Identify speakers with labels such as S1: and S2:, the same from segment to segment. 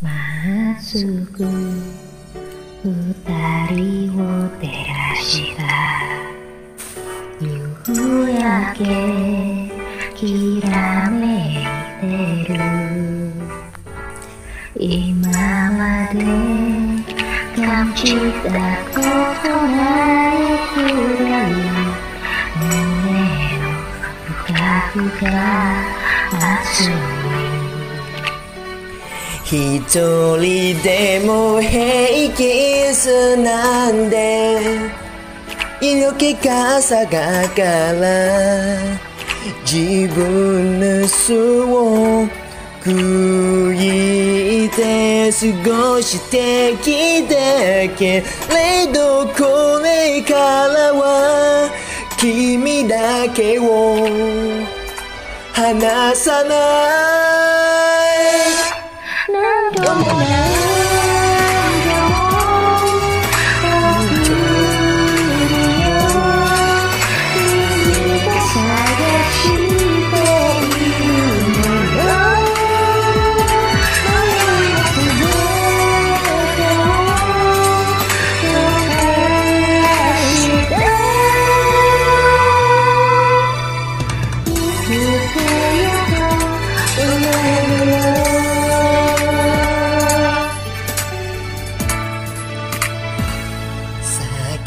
S1: まっすぐ二人を照らした。夕焼けきらめいてる。今まで感じたことないくらい胸の深くが熱い
S2: 一人でも平気すなんで色気がさがから自分の巣を食いて過ごしてきたけれどこれからは君だけを離さない。
S1: 何度も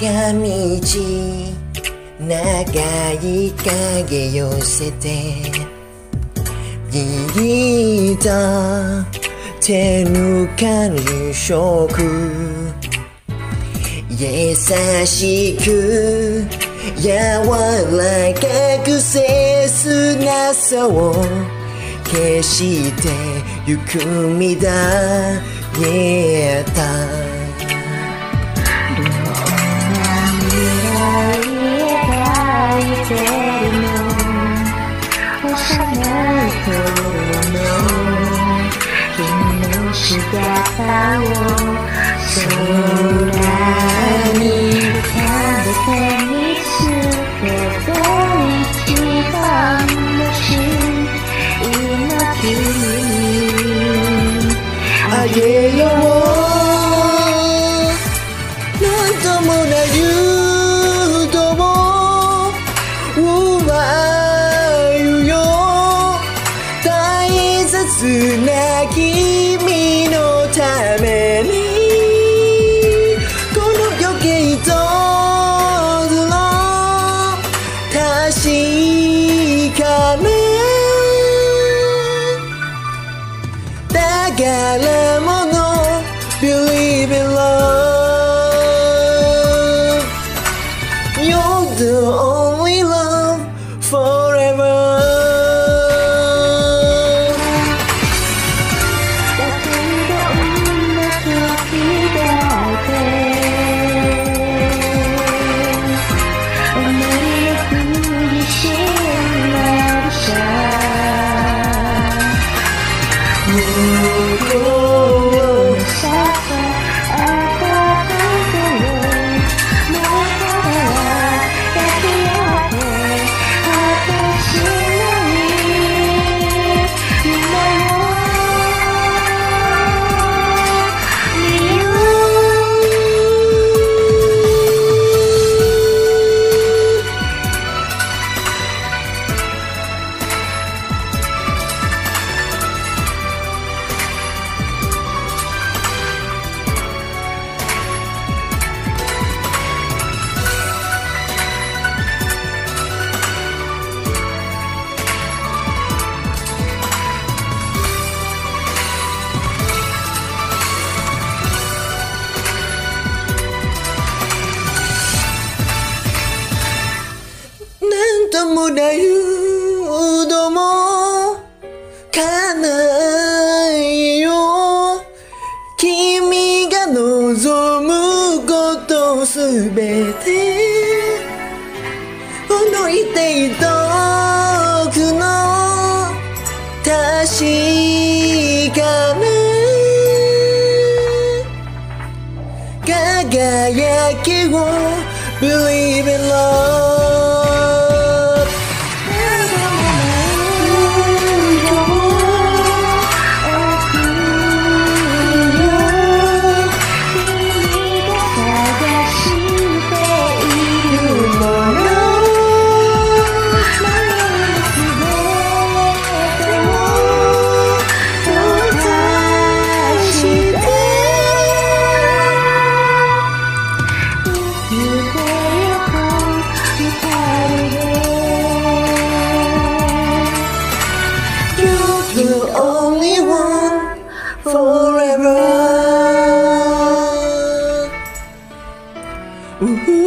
S2: 坂道。長い影寄せて。握った手ぬかに食。優しく。柔らかく切なさを消してゆくみだ。げた。あげようなんともないとも奪うよ大切な君のためにこの余計とずの確 も
S1: ない
S2: ども叶えよう君が望むことすべてほどいていとくの確かな輝きを Believe in love Woohoo!